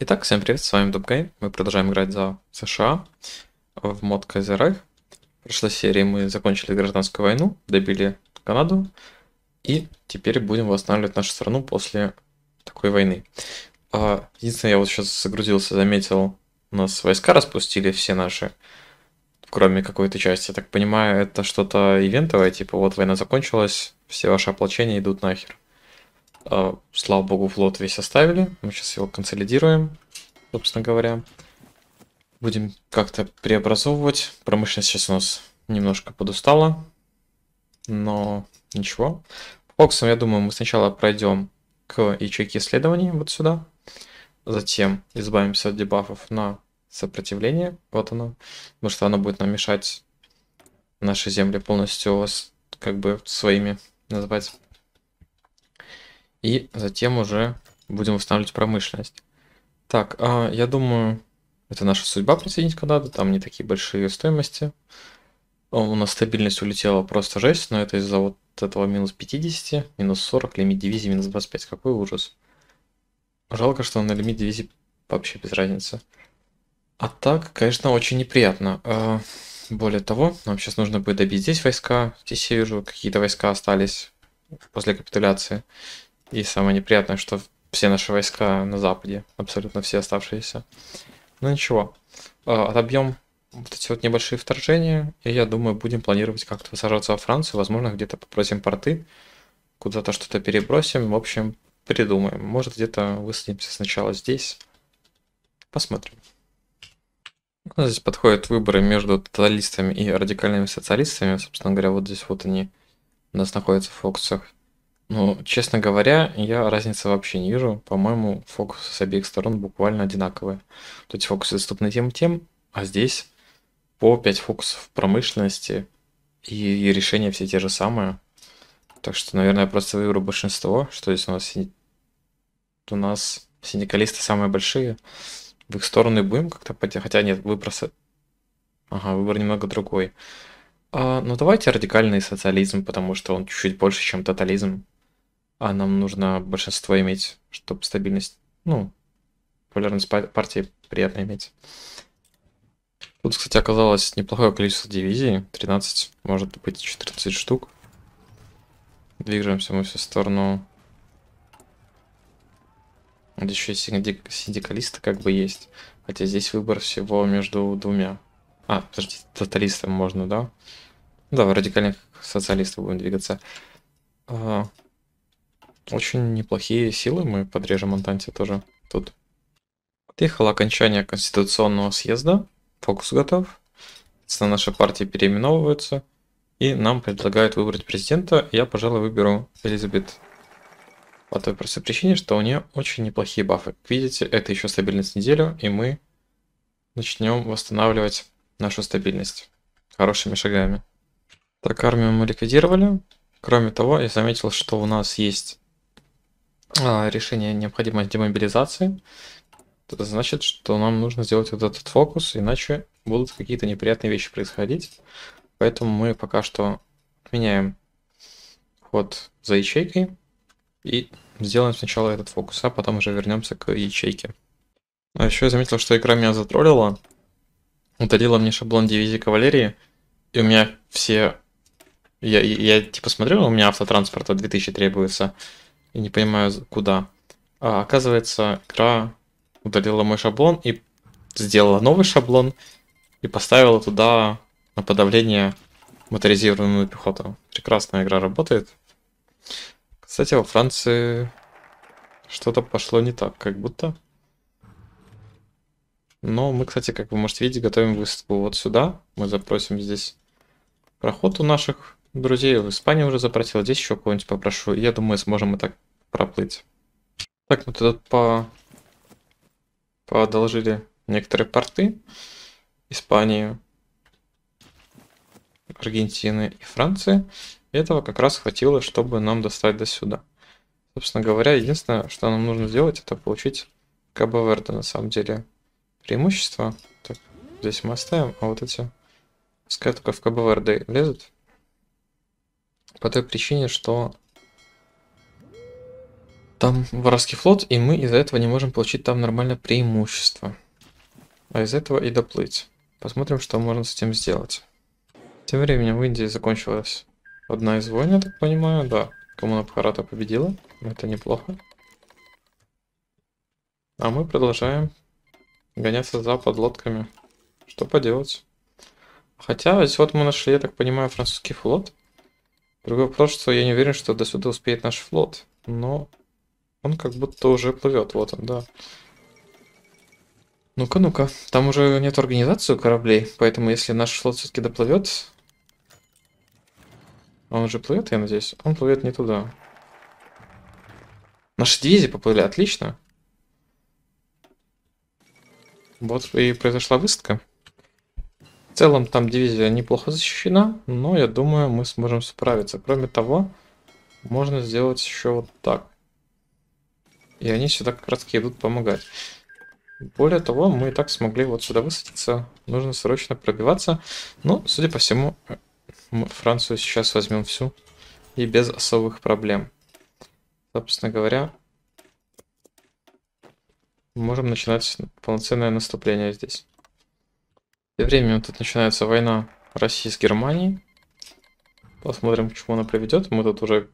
Итак, всем привет, с вами Дубгейм. Мы продолжаем играть за США в мод КЗР. В прошлой серии мы закончили гражданскую войну, добили Канаду, и теперь будем восстанавливать нашу страну после такой войны. А, единственное, я вот сейчас загрузился, заметил, у нас войска распустили все наши, кроме какой-то части. Я так понимаю, это что-то ивентовое, типа вот война закончилась, все ваши ополчения идут нахер. А, слава богу, флот весь оставили. Мы сейчас его консолидируем, собственно говоря. Будем как-то преобразовывать. Промышленность сейчас у нас немножко подустала. Но ничего. По фокусам, я думаю, мы сначала пройдем к ячейке исследований вот сюда. Затем избавимся от дебафов на сопротивление. Вот оно. Потому что оно будет нам мешать наши земли полностью как бы своими называть и затем уже будем восстанавливать промышленность. Так, а, я думаю, это наша судьба присоединить к Канаду, там не такие большие стоимости. У нас стабильность улетела просто жесть, но это из-за вот этого минус 50, минус 40, лимит дивизии минус 25. Какой ужас. Жалко, что на лимит дивизии вообще без разницы. А так, конечно, очень неприятно. А, более того, нам сейчас нужно будет добить здесь войска. Здесь я вижу, какие-то войска остались после капитуляции. И самое неприятное, что все наши войска на западе, абсолютно все оставшиеся. Ну ничего, а, отобьем вот эти вот небольшие вторжения, и я думаю, будем планировать как-то высаживаться во Францию, возможно, где-то попросим порты, куда-то что-то перебросим, в общем, придумаем. Может, где-то высадимся сначала здесь. Посмотрим. У здесь подходят выборы между тоталистами и радикальными социалистами. Собственно говоря, вот здесь вот они у нас находятся в фокусах. Ну, честно говоря, я разницы вообще не вижу. По-моему, фокусы с обеих сторон буквально одинаковые. То есть фокусы доступны тем и тем, а здесь по 5 фокусов промышленности и решения все те же самые. Так что, наверное, я просто выберу большинство. Что здесь у нас? У нас синдикалисты самые большие. В их сторону будем как-то пойти. Хотя нет, выбросы... Ага, выбор немного другой. А, ну давайте радикальный социализм, потому что он чуть-чуть больше, чем тотализм. А нам нужно большинство иметь, чтобы стабильность, ну, популярность партии приятно иметь. Тут, кстати, оказалось неплохое количество дивизий. 13, может быть 14 штук. Двигаемся мы все в сторону... Здесь еще синдикалисты как бы есть. Хотя здесь выбор всего между двумя. А, подождите, тоталистам можно, да? Да, в радикальных социалистов будем двигаться. А, очень неплохие силы мы подрежем Антанте тоже тут. Отъехало окончание Конституционного съезда. Фокус готов. Соответственно, наши партии переименовываются. И нам предлагают выбрать президента. Я, пожалуй, выберу Элизабет. По той простой причине, что у нее очень неплохие бафы. Как видите, это еще стабильность неделю, и мы начнем восстанавливать нашу стабильность хорошими шагами. Так, армию мы ликвидировали. Кроме того, я заметил, что у нас есть решение необходимой демобилизации. Это значит, что нам нужно сделать вот этот фокус, иначе будут какие-то неприятные вещи происходить. Поэтому мы пока что отменяем ход за ячейкой и сделаем сначала этот фокус, а потом уже вернемся к ячейке. А еще я заметил, что игра меня затроллила, удалила мне шаблон дивизии кавалерии, и у меня все... Я, я, я типа смотрел, у меня автотранспорта 2000 требуется, и не понимаю, куда. А оказывается, игра удалила мой шаблон и сделала новый шаблон и поставила туда на подавление моторизированную пехоту. Прекрасная игра работает. Кстати, во Франции что-то пошло не так, как будто. Но мы, кстати, как вы можете видеть, готовим выставку вот сюда. Мы запросим здесь проход у наших друзей. В Испании уже запросил. Здесь еще кого-нибудь попрошу. я думаю, сможем и так проплыть. Так, мы тут по... поодолжили некоторые порты. Испании, Аргентины и Франции. этого как раз хватило, чтобы нам достать до сюда. Собственно говоря, единственное, что нам нужно сделать, это получить Кабо-Верде на самом деле преимущество. Так, здесь мы оставим, а вот эти пускай только в Кабо-Верде лезут. По той причине, что там вражеский флот, и мы из-за этого не можем получить там нормальное преимущество. А из этого и доплыть. Посмотрим, что можно с этим сделать. Тем временем в Индии закончилась одна из войн, я так понимаю, да. Коммуна Бхарата победила, это неплохо. А мы продолжаем гоняться за подлодками. Что поделать? Хотя, здесь вот мы нашли, я так понимаю, французский флот. Другой вопрос, что я не уверен, что до сюда успеет наш флот. Но он как будто уже плывет, вот он, да. Ну-ка, ну-ка. Там уже нет организации кораблей, поэтому если наш флот все-таки доплывет... Он уже плывет, я надеюсь? Он плывет не туда. Наши дивизии поплыли, отлично. Вот и произошла высадка. В целом там дивизия неплохо защищена, но я думаю, мы сможем справиться. Кроме того, можно сделать еще вот так. И они сюда как раз таки идут помогать. Более того, мы и так смогли вот сюда высадиться. Нужно срочно пробиваться. Но, судя по всему, мы Францию сейчас возьмем всю. И без особых проблем. Собственно говоря, можем начинать полноценное наступление здесь. Тем временем тут начинается война России с Германией. Посмотрим, к чему она приведет. Мы тут уже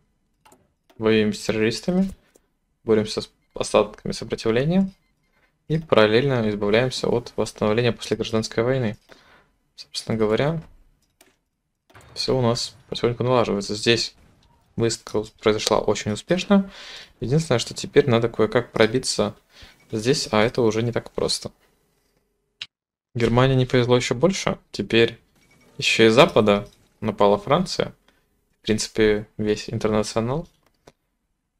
воюем с террористами, боремся с остатками сопротивления и параллельно избавляемся от восстановления после гражданской войны. Собственно говоря, все у нас потихоньку налаживается. Здесь выставка произошла очень успешно. Единственное, что теперь надо кое-как пробиться здесь, а это уже не так просто. Германии не повезло еще больше. Теперь еще и Запада напала Франция. В принципе, весь интернационал.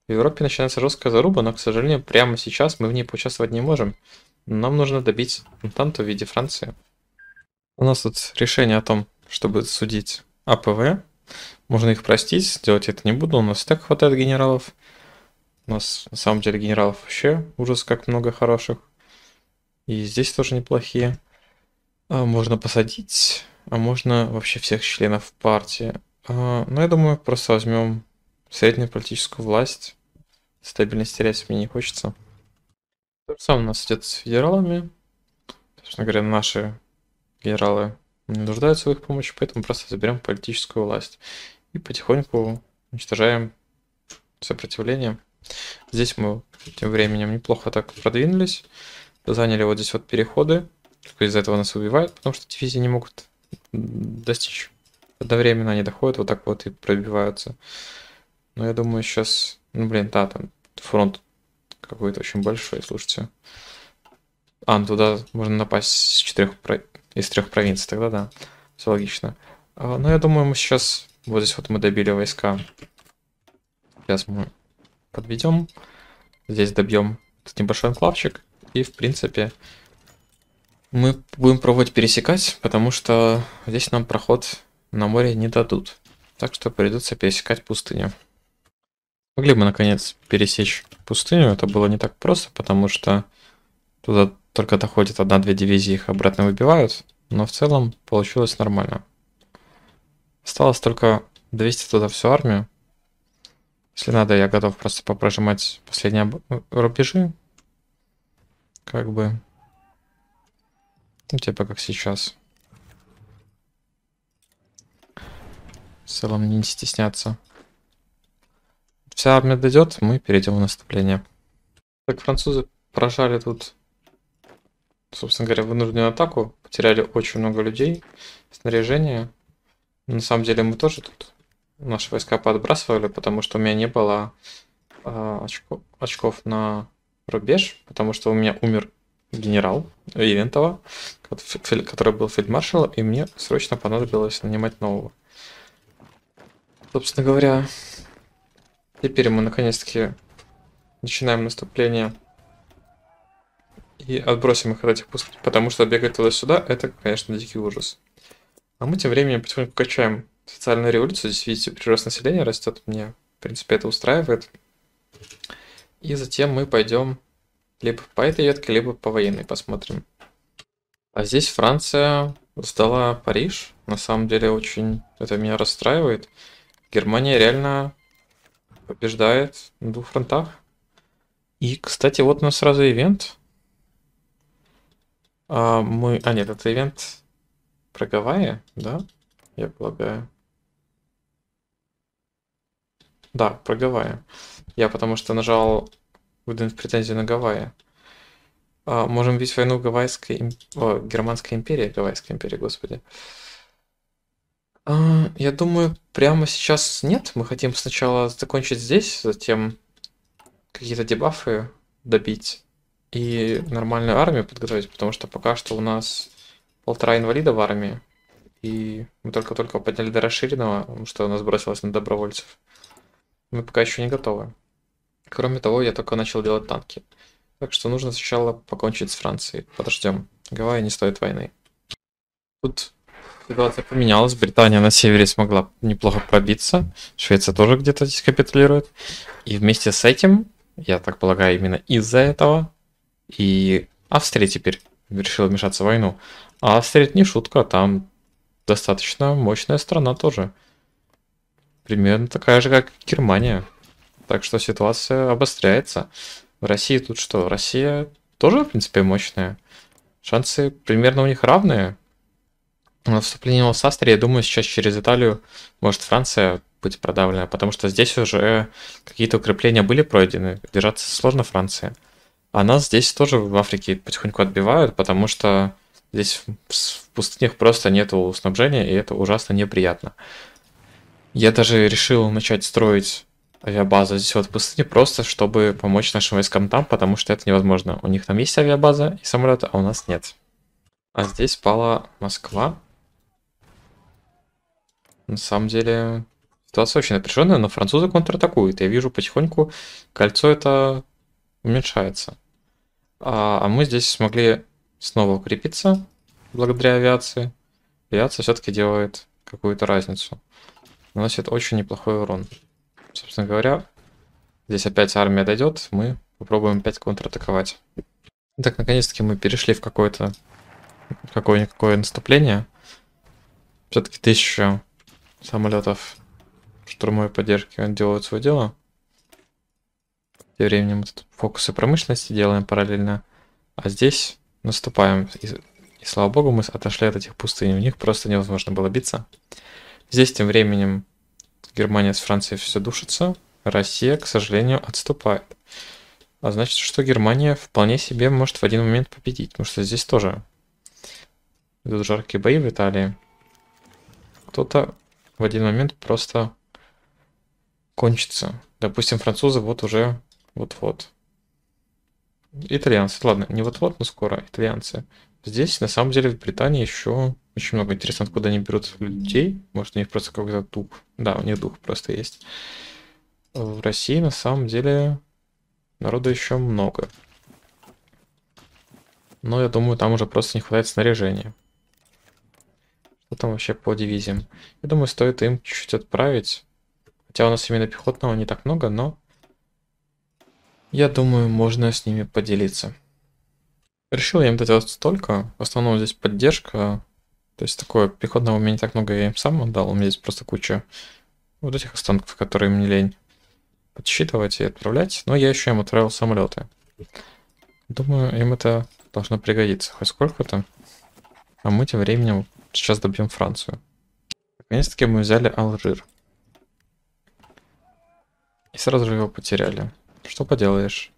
В Европе начинается жесткая заруба, но, к сожалению, прямо сейчас мы в ней поучаствовать не можем. Нам нужно добить Антанту в виде Франции. У нас тут решение о том, чтобы судить АПВ. Можно их простить, делать это не буду, у нас так хватает генералов. У нас на самом деле генералов вообще ужас как много хороших. И здесь тоже неплохие. А можно посадить, а можно вообще всех членов партии. А, ну, я думаю, просто возьмем среднюю политическую власть. Стабильность терять мне не хочется. То же самое у нас идет с федералами. Собственно говоря, наши генералы не нуждаются в их помощи, поэтому просто заберем политическую власть. И потихоньку уничтожаем сопротивление. Здесь мы тем временем неплохо так продвинулись. Заняли вот здесь вот переходы. Только из-за этого нас убивают, потому что дивизии не могут достичь. Одновременно они доходят вот так вот и пробиваются. Но я думаю, сейчас... Ну, блин, да, там фронт какой-то очень большой, слушайте. А, ну туда можно напасть с четырех, из трех провинций, тогда да, все логично. А, но я думаю, мы сейчас... Вот здесь вот мы добили войска. Сейчас мы подведем. Здесь добьем этот небольшой анклавчик. И, в принципе, мы будем пробовать пересекать, потому что здесь нам проход на море не дадут. Так что придется пересекать пустыню. Могли бы, наконец, пересечь пустыню. Это было не так просто, потому что туда только доходит одна-две дивизии, их обратно выбивают. Но в целом получилось нормально. Осталось только довести туда всю армию. Если надо, я готов просто попрожимать последние рубежи. Как бы. Ну, типа как сейчас. В целом не стесняться вся армия дойдет, мы перейдем в наступление. Так, французы прожали тут, собственно говоря, вынужденную атаку, потеряли очень много людей, снаряжение. На самом деле мы тоже тут наши войска подбрасывали, потому что у меня не было э, очков, очков на рубеж, потому что у меня умер генерал Ивентова, который был фельдмаршалом, и мне срочно понадобилось нанимать нового. Собственно говоря, Теперь мы наконец-таки начинаем наступление. И отбросим их от этих пусков, потому что бегать туда-сюда, это, конечно, дикий ужас. А мы тем временем потихоньку качаем социальную революцию. Здесь, видите, прирост населения растет. Мне, в принципе, это устраивает. И затем мы пойдем либо по этой ветке, либо по военной посмотрим. А здесь Франция сдала Париж. На самом деле очень это меня расстраивает. Германия реально побеждает на двух фронтах. И, кстати, вот у нас сразу ивент. А, мы... А, нет, это ивент про Гавайи, да? Я полагаю. Да, про Гавайи. Я потому что нажал выдвинуть претензию на Гавайи. А, можем видеть войну Гавайской... О, Германской империи. Гавайской империи, господи. А, я думаю, прямо сейчас нет. Мы хотим сначала закончить здесь, затем какие-то дебафы добить и нормальную армию подготовить, потому что пока что у нас полтора инвалида в армии, и мы только-только подняли до расширенного, потому что у нас бросилось на добровольцев. Мы пока еще не готовы. Кроме того, я только начал делать танки. Так что нужно сначала покончить с Францией. Подождем. Гавайи не стоит войны. Тут ситуация поменялась. Британия на севере смогла неплохо пробиться. Швеция тоже где-то здесь капитулирует. И вместе с этим, я так полагаю, именно из-за этого, и Австрия теперь решила вмешаться в войну. А Австрия это не шутка, там достаточно мощная страна тоже. Примерно такая же, как Германия. Так что ситуация обостряется. В России тут что? Россия тоже, в принципе, мощная. Шансы примерно у них равные. Вступление с Австрией, я думаю, сейчас через Италию может Франция быть продавлена, потому что здесь уже какие-то укрепления были пройдены. Держаться сложно Франции. А нас здесь тоже в Африке потихоньку отбивают, потому что здесь в пустынях просто нету снабжения, и это ужасно неприятно. Я даже решил начать строить авиабаза здесь вот в пустыне, просто чтобы помочь нашим войскам там, потому что это невозможно. У них там есть авиабаза и самолеты, а у нас нет. А здесь пала Москва. На самом деле, ситуация очень напряженная, но французы контратакуют. Я вижу потихоньку кольцо это уменьшается. А, а мы здесь смогли снова укрепиться благодаря авиации. Авиация все-таки делает какую-то разницу. Наносит очень неплохой урон собственно говоря, здесь опять армия дойдет, мы попробуем опять контратаковать. Так, наконец-таки мы перешли в какое-то какое-никакое наступление. Все-таки тысяча самолетов штурмовой поддержки делают свое дело. Тем временем мы тут фокусы промышленности делаем параллельно. А здесь наступаем. И, и слава богу, мы отошли от этих пустынь. У них просто невозможно было биться. Здесь тем временем Германия с Францией все душится, Россия, к сожалению, отступает. А значит, что Германия вполне себе может в один момент победить, потому что здесь тоже идут жаркие бои в Италии. Кто-то в один момент просто кончится. Допустим, французы вот уже вот-вот. Итальянцы, ладно, не вот-вот, но скоро, итальянцы. Здесь, на самом деле, в Британии еще очень много интересно, откуда они берут людей. Может, у них просто какой-то дух. Да, у них дух просто есть. В России, на самом деле, народу еще много. Но я думаю, там уже просто не хватает снаряжения. Там вообще по дивизиям? Я думаю, стоит им чуть-чуть отправить. Хотя у нас именно пехотного не так много, но... Я думаю, можно с ними поделиться. Решил я им дать столько. В основном здесь поддержка то есть такое пехотного у меня не так много я им сам отдал, у меня здесь просто куча вот этих останков, которые мне лень подсчитывать и отправлять, но я еще им отправил самолеты. Думаю, им это должно пригодиться хоть сколько-то. А мы тем временем сейчас добьем Францию. Наконец-таки мы взяли Алжир. И сразу же его потеряли. Что поделаешь.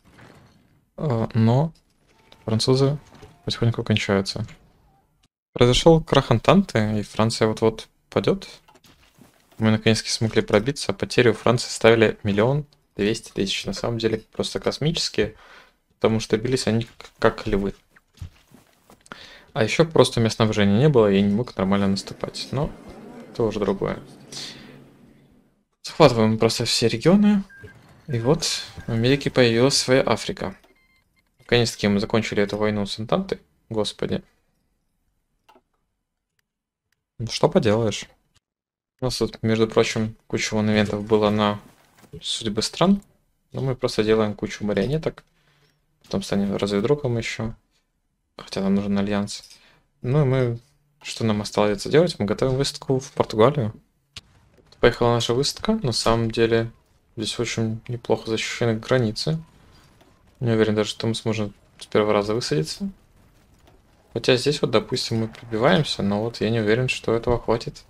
А, но французы потихоньку кончаются. Произошел крах Антанты, и Франция вот-вот падет. Мы наконец-таки смогли пробиться. Потери у Франции ставили миллион двести тысяч. На самом деле просто космические, потому что бились они как львы. А еще просто у снабжения не было, я не мог нормально наступать. Но это уже другое. Захватываем просто все регионы. И вот в Америке появилась своя Африка. Наконец-таки мы закончили эту войну с Антантой. Господи. Ну, что поделаешь. У нас тут, между прочим, куча вон ивентов было на судьбы стран. Но мы просто делаем кучу марионеток. Потом станем разведруком еще. Хотя нам нужен альянс. Ну и мы... Что нам осталось делать? Мы готовим выставку в Португалию. Поехала наша выставка. На самом деле здесь очень неплохо защищены границы. Не уверен даже, что мы сможем с первого раза высадиться. Хотя здесь вот, допустим, мы пробиваемся, но вот я не уверен, что этого хватит,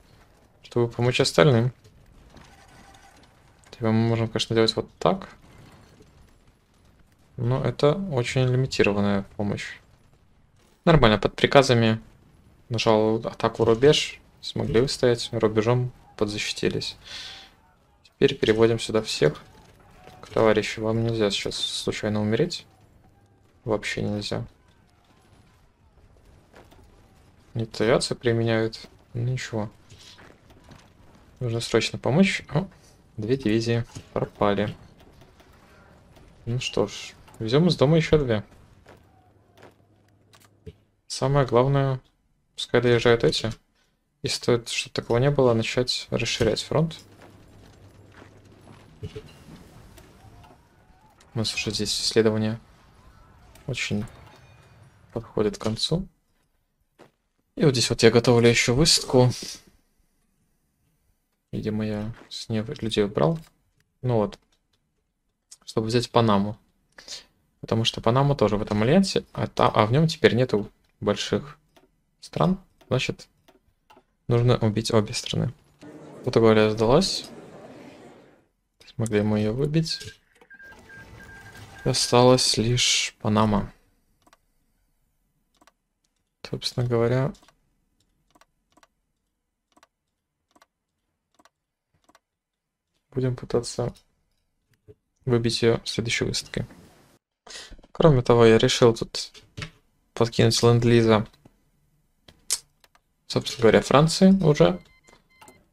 чтобы помочь остальным. Типа мы можем, конечно, делать вот так. Но это очень лимитированная помощь. Нормально, под приказами нажал атаку рубеж, смогли выстоять, рубежом подзащитились. Теперь переводим сюда всех. Товарищи, вам нельзя сейчас случайно умереть. Вообще нельзя. Нет, авиация применяют. Ну, ничего. Нужно срочно помочь. О, две дивизии пропали. Ну что ж, везем из дома еще две. Самое главное, пускай доезжают эти. И стоит, чтобы такого не было, начать расширять фронт. У нас уже здесь исследование очень подходит к концу. И вот здесь вот я готовлю еще высадку. Видимо, я с нее людей убрал. Ну вот. Чтобы взять Панаму. Потому что Панама тоже в этом альянсе, а, та, а в нем теперь нету больших стран. Значит, нужно убить обе страны. Португалия сдалась. Смогли мы ее выбить. Осталось лишь Панама. Собственно говоря, будем пытаться выбить ее следующей выставкой. Кроме того, я решил тут подкинуть ленд-лиза, собственно говоря, Франции уже.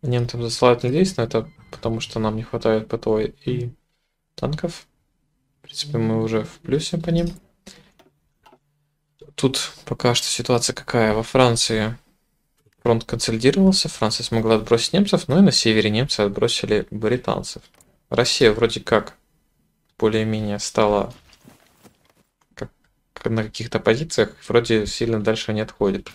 Немцам засылают ленд но это потому что нам не хватает ПТО и танков. В принципе, мы уже в плюсе по ним. Тут пока что ситуация какая? Во Франции фронт консолидировался, Франция смогла отбросить немцев, но и на севере немцы отбросили британцев. Россия вроде как более-менее стала на каких-то позициях, вроде сильно дальше не отходит.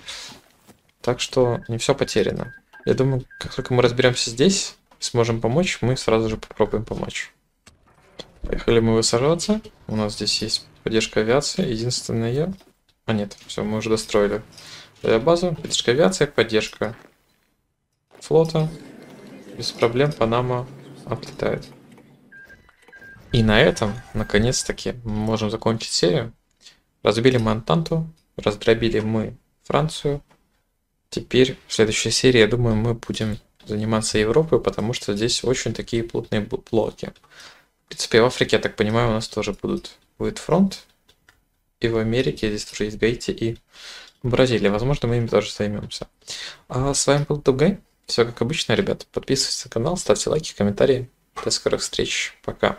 Так что не все потеряно. Я думаю, как только мы разберемся здесь, сможем помочь, мы сразу же попробуем помочь. Поехали мы высаживаться. У нас здесь есть поддержка авиации. Единственное... А нет, все, мы уже достроили базу. Поддержка авиации, поддержка флота. Без проблем Панама отлетает. И на этом, наконец-таки, мы можем закончить серию. Разбили мы Антанту, раздробили мы Францию. Теперь в следующей серии, я думаю, мы будем заниматься Европой, потому что здесь очень такие плотные блоки. В принципе, в Африке, я так понимаю, у нас тоже будут, будет фронт. И в Америке здесь тоже есть Гаити и Бразилия. Возможно, мы им тоже займемся. А с вами был Дубгай. Все как обычно, ребят. Подписывайтесь на канал, ставьте лайки, комментарии. До скорых встреч. Пока.